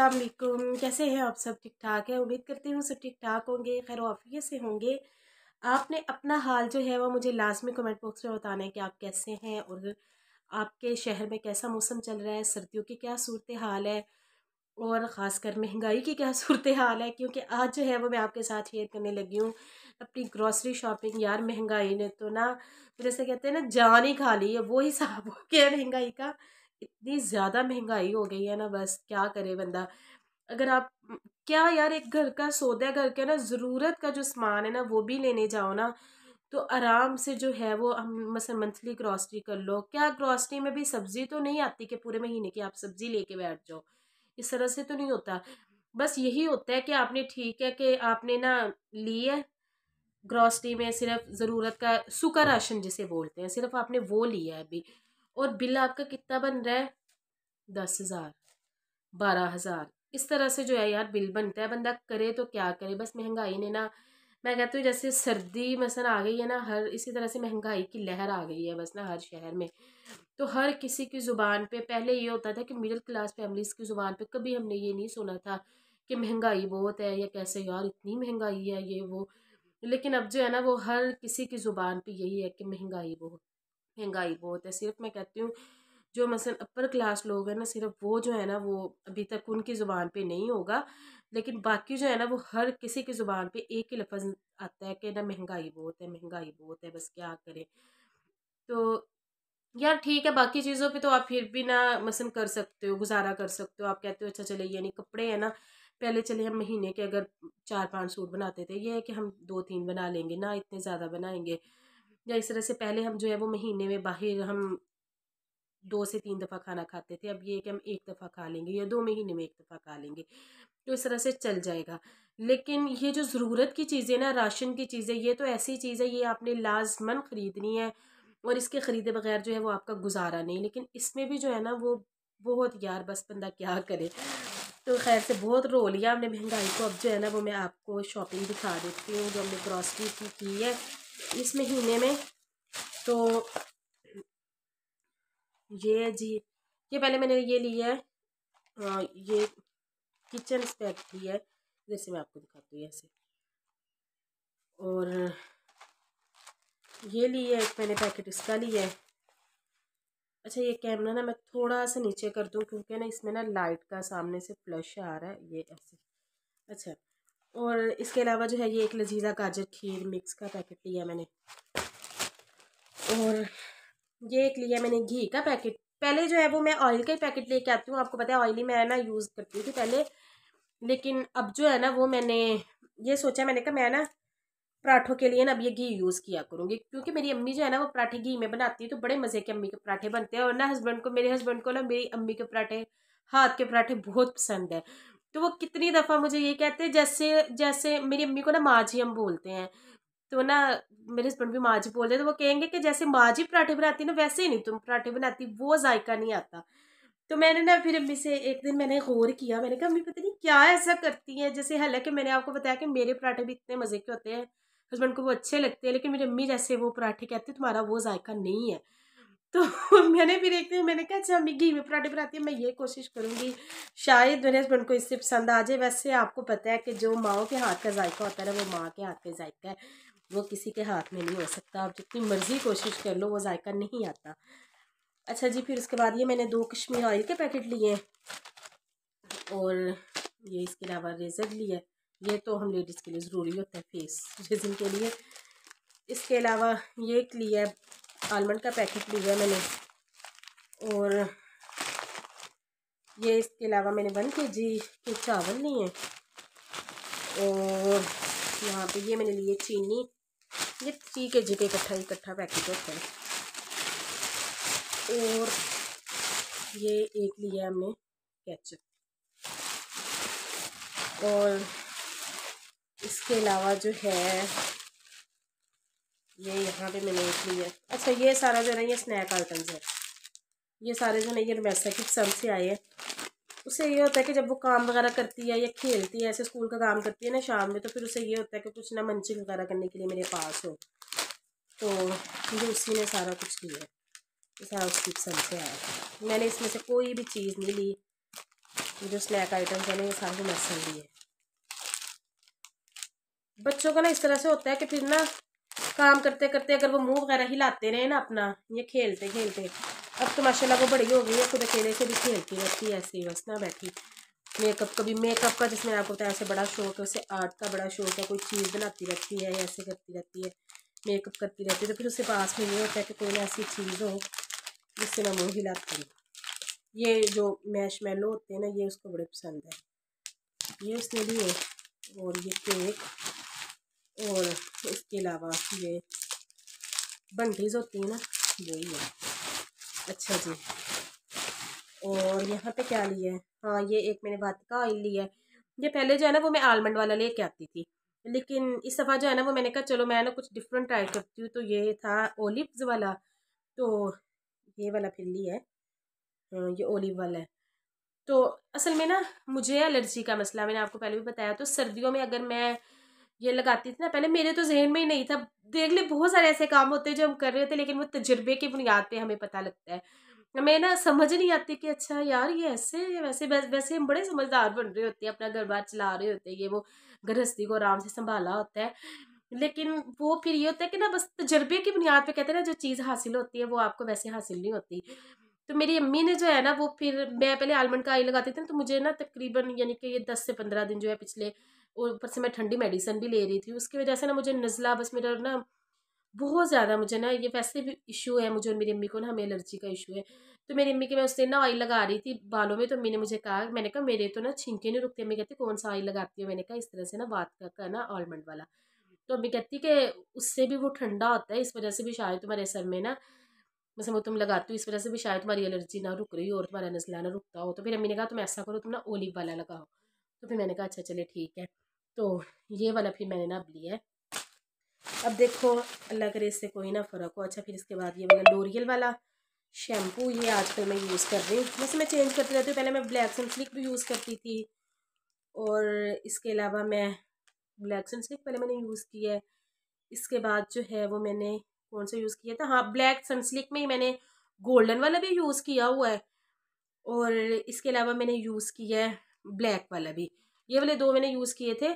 अस्सलाम वालेकुम कैसे हैं आप सब? ठीक ठाक है? उम्मीद करती हूँ सब ठीक ठाक होंगे। खैर वाफियत से होंगे। आपने अपना हाल जो है, वो मुझे लाजमी कमेंट बॉक्स में बताना है कि आप कैसे हैं और आपके शहर में कैसा मौसम चल रहा है? सर्दियों की क्या सूरत हाल है? और ख़ासकर महँगाई की क्या सूरत हाल है? क्योंकि आज जो है, वो मैं आपके साथ शेयर करने लगी हूँ। अपनी ग्रॉसरी शॉपिंग यार महँगाई ने तो ना जैसे कहते हैं ना, जान ही खा ली है, वो हिसाब हो गया महँगाई का। इतनी ज़्यादा महँगाई हो गई है ना बस, क्या करे बंदा? अगर आप, क्या यार एक घर का सौदा घर का ना ज़रूरत का जो सामान है ना वो भी लेने जाओ ना तो आराम से जो है वो हम मसल मंथली ग्रॉसरी कर लो। क्या ग्रॉसरी में भी सब्ज़ी तो नहीं आती कि पूरे महीने की आप सब्ज़ी लेके बैठ जाओ? इस तरह से तो नहीं होता। बस यही होता है कि आपने ठीक है कि आपने ना ली है, ग्रॉसरी में सिर्फ़ ज़रूरत का सूखा राशन जिसे बोलते हैं, सिर्फ़ आपने वो लिया है अभी। और बिल आपका कितना बन रहा है? दस हज़ार, बारह हज़ार। इस तरह से जो है यार बिल बनता है, बंदा करे तो क्या करे? बस महँगाई ने ना, मैं कहती हूँ जैसे सर्दी मसन आ गई है ना, हर इसी तरह से महँगाई की लहर आ गई है बस ना हर शहर में। तो हर किसी की ज़ुबान पे, पहले ये होता था कि मिडिल क्लास फैमिलीज़ की ज़ुबान पे कभी हमने ये नहीं सुना था कि महँगाई बहुत है या कैसे यार इतनी महँगाई है ये वो। लेकिन अब जो है ना, वो हर किसी की ज़ुबान पे यही है कि महँगाई बहुत महँगाई बहुत है। सिर्फ़ मैं कहती हूँ, जो मसलन अपर क्लास लोग हैं ना, सिर्फ़ वो जो है ना, वो अभी तक उनकी ज़ुबान पे नहीं होगा। लेकिन बाकी जो है ना, वो हर किसी की ज़ुबान पे एक ही लफ्ज़ आता है कि ना, महँगाई बहुत है, महँगाई बहुत है, बस क्या करें। तो यार ठीक है, बाकी चीज़ों पे तो आप फिर भी ना मसन कर सकते हो, गुजारा कर सकते हो। आप कहते हो अच्छा चले यानी कपड़े हैं ना, पहले चले हम महीने के अगर चार पाँच सूट बनाते थे, ये है कि हम दो तीन बना लेंगे, ना इतने ज़्यादा बनाएँगे। या इस तरह से पहले हम जो है वो महीने में बाहर हम दो से तीन दफ़ा खाना खाते थे, अब ये कि हम एक दफ़ा खा लेंगे या दो महीने में एक दफ़ा खा लेंगे तो इस तरह से चल जाएगा। लेकिन ये जो ज़रूरत की चीज़ें ना, राशन की चीज़ें, ये तो ऐसी चीज़ है, ये आपने लाजमन ख़रीदनी है और इसके ख़रीदे बगैर जो है वो आपका गुजारा नहीं, लेकिन इसमें भी जो है ना वो बहुत यार बस बंदा क्या करे। तो खैर से बहुत रो लिया हमने महँगाई को, अब जो है ना वो मैं आपको शॉपिंग दिखा देती हूँ जो हमने ग्रॉसरी की की है। इस महीने में। तो ये जी, ये पहले मैंने ये लिया है ये किचन स्पैक लिया है। जैसे मैं आपको दिखाती हूँ ऐसे। और ये लिया है, एक मैंने पैकेट इसका लिया है। अच्छा ये कैमरा ना मैं थोड़ा सा नीचे कर दूँ, क्योंकि ना इसमें ना लाइट का सामने से फ्लश आ रहा है, ये ऐसे। अच्छा और इसके अलावा जो है ये एक लजीजा गाजर खीर मिक्स का पैकेट लिया मैंने। और ये एक लिया मैंने घी का पैकेट। पहले जो है वो मैं ऑयल का ही पैकेट लेके आती हूँ, आपको पता है ऑयली मैं ना यूज़ करती थी पहले। लेकिन अब जो है ना वो मैंने, ये सोचा मैंने कहा मैं ना पराठों के लिए ना अब ये घी यूज़ किया करूँगी। क्योंकि मेरी अम्मी जो है ना वो पराठे घी में बनाती है तो बड़े मज़े के अम्मी के पराठे बनते हैं। और ना हस्बैंड को, मेरे हस्बैंड को ना मेरी अम्मी के पराठे, हाथ के पराठे बहुत पसंद है। तो वो कितनी दफ़ा मुझे ये कहते हैं, जैसे जैसे मेरी अम्मी को ना माँ जी हम बोलते हैं तो ना मेरे हस्बैंड भी माँ जी बोल रहे तो वो कहेंगे कि जैसे माँ जी पराठे बनाती ना, वैसे ही नहीं तुम पराठे बनाती, वो जायका नहीं आता। तो मैंने ना फिर अम्मी से एक दिन मैंने गौर किया, मैंने कहा, अम्मी, पता नहीं क्या ऐसा करती हैं? जैसे हालाँकि मैंने आपको बताया कि मेरे पराठे भी इतने मज़े के होते हैं हस्बैंड को वो अच्छे लगते हैं, लेकिन मेरी अम्मी जैसे वो पराठे कहते तुम्हारा वो जायका नहीं है। तो मैंने भी एक दिन मैंने कहा अच्छा अम्मी घी में पराठे बनाती है, मैं ये कोशिश करूँगी। शायद मेरे हस्बैंड को इससे पसंद आ जाए। वैसे आपको पता है कि जो माओ के हाथ का जायका होता है वो माँ के हाथ का जायका है। वो किसी के हाथ में नहीं हो सकता। आप जितनी मर्ज़ी कोशिश कर लो, वो जायका नहीं आता। अच्छा जी, फिर उसके बाद ये मैंने दो कश्मीर ऑयल के पैकेट लिए और ये इसके अलावा रेज़र लिया ये तो हम लेडीज़ के लिए ज़रूरी होता है फेस रेजन के लिए। इसके अलावा ये एक लिया आलमंड का पैकेट लिया मैंने। और ये इसके अलावा मैंने वन के जी के चावल लिए और यहाँ पे ये मैंने लिए चीनी। ये थ्री के जी के इकट्ठा इकट्ठा पैकेट होता है और ये एक लिया हमने कैचअप और इसके अलावा जो है ये यहाँ पे मैंने एक लिया। अच्छा ये सारा जो है ये स्नैक आइटम्स है। ये सारे जो है ये वैसा की पसंद से आए हैं। उससे ये होता है कि जब वो काम वगैरह करती है या खेलती है, ऐसे स्कूल का काम करती है ना, शाम में तो फिर उसे ये होता है कि कुछ ना मंचिंग वगैरह करने के लिए मेरे पास हो। तो मुझे उसी ने सारा कुछ लिया सारा उसकी पसंद से आया मैंने इसमें से कोई भी चीज़ नहीं ली। जो स्नैक आइटम्स है ना, ये सारे लहसुन लिए बच्चों का ना इस तरह से होता है कि फिर ना काम करते करते अगर वो मुँह वगैरह हिलाते रहे ना अपना, ये खेलते खेलते। अब तो माशाल्लाह वो बड़ी हो गई है, खुद अकेले से भी खेलती रहती है ऐसे ही बस ना बैठी। मेकअप, कभी मेकअप का जिसमें आपको बताया ऐसे बड़ा शौक है, उसे आर्ट का बड़ा शौक है, कोई चीज़ बनाती रहती है ऐसे करती रहती है, मेकअप करती रहती है तो फिर उसके पास में ये होता है कि कोई ना ऐसी चीज़ हो, जिससे मैं मुँह हिलाती हूँ। ये जो मैश मेलो होते हैं ना, ये उसको बड़े पसंद है। ये उसने लिए, और ये केक। और इसके अलावा ये बंडीज होती हैं ना वही है। अच्छा जी। और यहाँ पे क्या लिया है हाँ ये एक मैंने बात का ऑयल लिया है। ये पहले जो है ना वो मैं आलमंड वाला लेके आती थी। लेकिन इस दफ़ा जो है ना वो मैंने कहा चलो मैं ना कुछ डिफरेंट ट्राई करती हूँ। तो ये था ओलिव्स वाला। तो ये वाला फिर लिया हाँ, ये ओलिव वाला है। तो असल में ना मुझे एलर्जी का मसला मैंने आपको पहले भी बताया तो सर्दियों में अगर मैं ये लगाती थी ना, पहले मेरे तो जहन में ही नहीं था। देख ले, बहुत सारे ऐसे काम होते हैं जो हम कर रहे थे लेकिन वो तजर्बे की बुनियाद पे हमें पता लगता है। हमें ना समझ नहीं आती कि अच्छा यार, ये ऐसे, वैसे वैसे हम बड़े समझदार बन रहे होते हैं, अपना घर बार चला रहे होते हैं, ये वो गृहस्थी को आराम से संभाला होता है। लेकिन वो फिर ये होता है कि ना, बस तजर्बे की बुनियाद पे कहते हैं ना, जो चीज़ हासिल होती है, वो आपको वैसे हासिल नहीं होती। तो मेरी अम्मी ने जो है ना, वो फिर, मैं पहले आलमंड का आई लगाती थी तो मुझे ना तकरीबन यानी कि ये दस से पंद्रह दिन जो है पिछले ऊपर से मैं ठंडी मेडिसिन भी ले रही थी। उसकी वजह से ना मुझे नज़ला, बस मेरा ना बहुत ज़्यादा मुझे ना ये वैसे भी इशू है, मुझे और मेरी अम्मी को ना हमें एलर्जी का इशू है। तो मेरी अम्मी के मैं उस दिन ना ऑयल लगा रही थी बालों में तो अम्मी ने मुझे कहा, मैंने कहा, मेरे तो ना छिंके नहीं रुकते। अम्मी कहती, कौन सा ऑयल लगाती हो? मैंने कहा, इस तरह से ना बात का ना आलमंड वाला। तो अम्मी कहती कि, उससे भी वो ठंडा होता है, इस वजह से भी शायद तुम्हारे सर में ना जैसे वो तुम लगाती हो, इस वजह से भी शायद तुम्हारी एलर्जी ना रुक रही हो और तुम्हारा नजला ना रुकता हो। तो फिर अम्मी ने कहा, तुम ऐसा करो, तुम ना ओलिव वाला लगाओ। तो फिर मैंने कहा अच्छा चले ठीक है। तो ये वाला फिर मैंने ना अब लिया है। अब देखो, अल्लाह करे इससे कोई ना फ़र्क हो। अच्छा फिर इसके बाद ये वाला लोरियल वाला शैम्पू ये आजकल मैं यूज़ कर रही हूँ। वैसे मैं चेंज करती रहती हूँ। पहले मैं ब्लैक सन स्लिक भी यूज़ करती थी और इसके अलावा मैं ब्लैक सन स्लिक पहले मैंने यूज़ किया है। इसके बाद जो है वो मैंने कौन सा यूज़ किया था? हाँ ब्लैक सनस्लिक में ही मैंने गोल्डन वाला भी यूज़ किया हुआ है। और इसके अलावा मैंने यूज़ किया है ब्लैक वाला भी। ये वाले दो मैंने यूज़ किए थे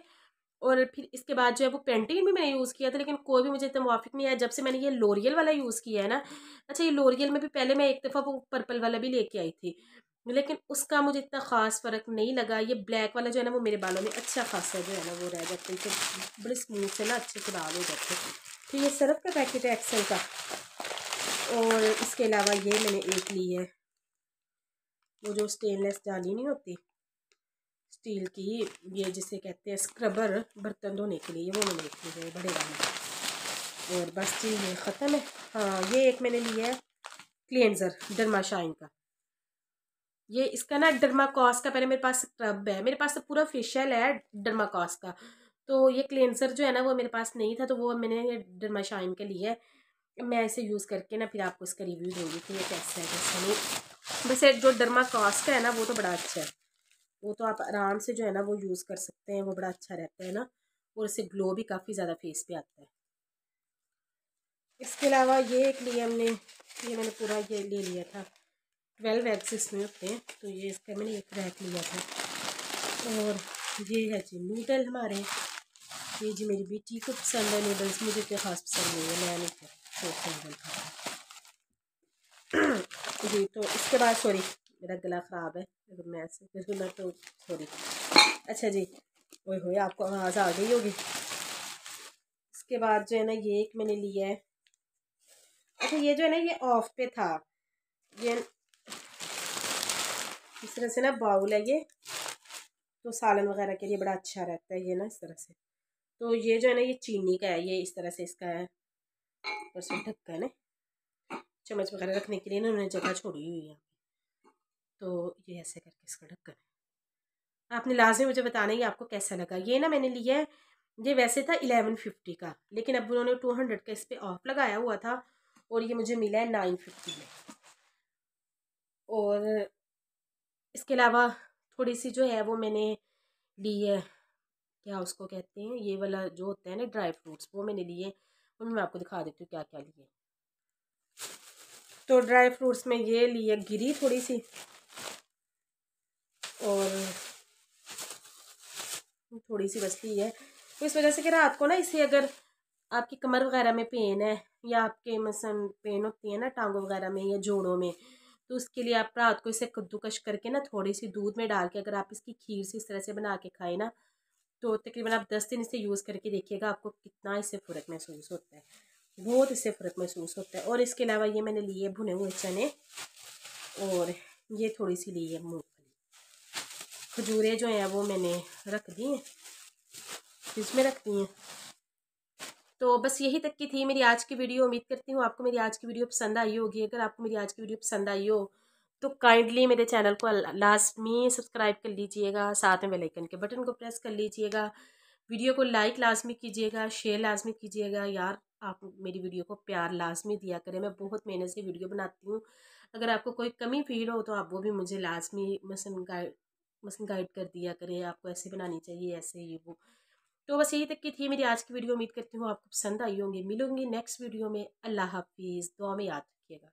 और फिर इसके बाद जो है वो पेंटिंग भी मैंने यूज़ किया था, लेकिन कोई भी मुझे इतना मुआफिक नहीं आया। जब से मैंने ये लोरियल वाला यूज़ किया है ना अच्छा ये लोरियल में भी पहले मैं एक दफ़ा वो पर्पल वाला भी लेके आई थी, लेकिन उसका मुझे इतना ख़ास फ़र्क नहीं लगा। ये ब्लैक वाला जो है ना, वो मेरे बालों में अच्छा खासा जो है ना, वो रह जाते हैं। बड़े स्मूथ से ना अच्छे से बाल हो जाते हैं। तो ये सरफ का पैकेट है एक्सल का। और इसके अलावा ये मैंने एक ली है, वो जो स्टेनलेस जाली नहीं होती। स्टील की, ये जिसे कहते हैं स्क्रबर, बर्तन धोने के लिए वो मैंने देखी है, बड़े वाले। और बस जी, ये ख़त्म है। हाँ ये एक मैंने लिया है क्लियंजर डरमाशाइन का। ये इसका ना डरमा डर्माकॉस का, पहले मेरे पास स्क्रब है। मेरे पास तो पूरा फेशियल है डर्माकॉस का। तो ये क्लियंजर जो है ना, वो मेरे पास नहीं था तो वो मैंने ये का लिया है। मैं इसे यूज़ करके ना, फिर आपको इसका रिव्यू दूँगी कि ये कैसा है, कैसा नहीं। वैसे जो डर्माकॉस का है ना, वो तो बड़ा अच्छा है। वो तो आप आराम से जो है ना वो यूज़ कर सकते हैं, वो बड़ा अच्छा रहता है ना, और इससे ग्लो भी काफ़ी ज़्यादा फेस पे आता है। इसके अलावा ये एक लिए हमने, ये मैंने पूरा ये ले लिया था, ट्वेल्व एग्स इसमें होते हैं तो ये इसका मैंने एक रैक लिया था। और ये है जी नूडल हमारे, ये जी मेरी बेटी को पसंद है, नूडल्स मुझे तो ख़ास पसंद नहीं है, मैं नहीं जी तो इसके बाद सॉरी मेरा गला ख़राब है अगर मैं ऐसे करूँ तो सॉरी अच्छा जी वही हो आपको आवाज़ आ गई होगी? इसके बाद जो है ना, ये एक मैंने लिया है। अच्छा ये जो है ना, ये ऑफ़ पे था। ये इस तरह से ना बाउल है ये। तो सालन वगैरह के लिए बड़ा अच्छा रहता है ये ना, इस तरह से। तो ये जो है ना, ये चीनी का है, ये इस तरह से इसका है। ऊपर से ढक्कन है। चम्मच वगैरह रखने के लिए ना, उन्होंने जगह छोड़ी हुई है। तो ये ऐसे करके इसका ढक्कन आपने लाजमी मुझे बताना ही आपको कैसा लगा? ये ना मैंने लिया है, ये वैसे था इलेवन फिफ्टी का, लेकिन अब उन्होंने टू हंड्रेड का इस पर ऑफ़ लगाया हुआ था और ये मुझे मिला है नाइन फिफ्टी में। और इसके अलावा थोड़ी सी जो है वो मैंने ली है, क्या उसको कहते हैं, ये वाला जो होता है ना ड्राई फ्रूट्स, वो मैंने लिए, वो मैं आपको दिखा देती हूँ क्या क्या लिए। तो ड्राई फ्रूट्स में ये लिए गिरी थोड़ी सी और थोड़ी सी बचती है। तो इस वजह से कि रात को ना इसे अगर आपकी कमर वगैरह में पेन है या आपके मसन पेन होती है ना टांगों वगैरह में या जोड़ों में तो उसके लिए आप रात को इसे कद्दूकश करके ना थोड़ी सी दूध में डाल के अगर आप इसकी खीर से इस तरह से बना के खाएँ ना तो तकरीबन आप दस दिन इसे यूज़ करके देखिएगा आपको कितना इससे फ़र्क महसूस होता है। बहुत इससे फ़र्क महसूस होता है। और इसके अलावा ये मैंने लिए भुने हुए चने और ये थोड़ी सी ली है मूँगफली खजूरें जो हैं वो मैंने रख दी हैं। फ्रिज में रख दी हैं। तो बस यही तक की थी मेरी आज की वीडियो। उम्मीद करती हूँ आपको मेरी आज की वीडियो पसंद आई होगी। अगर आपको मेरी आज की वीडियो पसंद आई हो तो काइंडली मेरे चैनल को लास्ट में सब्सक्राइब कर लीजिएगा। साथ में बेलाइकन के बटन को प्रेस कर लीजिएगा। वीडियो को लाइक लाजमी कीजिएगा शेयर लाजमी कीजिएगा। यार, आप मेरी वीडियो को प्यार लाजमी दिया करें। मैं बहुत मेहनत से वीडियो बनाती हूँ। अगर आपको कोई कमी फील हो तो आप वो भी मुझे लाजमी मसन मसन गाइड कर दिया करें, आपको ऐसे बनानी चाहिए, ऐसे ये वो। तो बस यही तक की थी मेरी आज की वीडियो उम्मीद करती हूँ आपको पसंद आई होंगी। मिलूँगी नेक्स्ट वीडियो में। अल्लाह हाफिज़। दुआ में याद रखिएगा।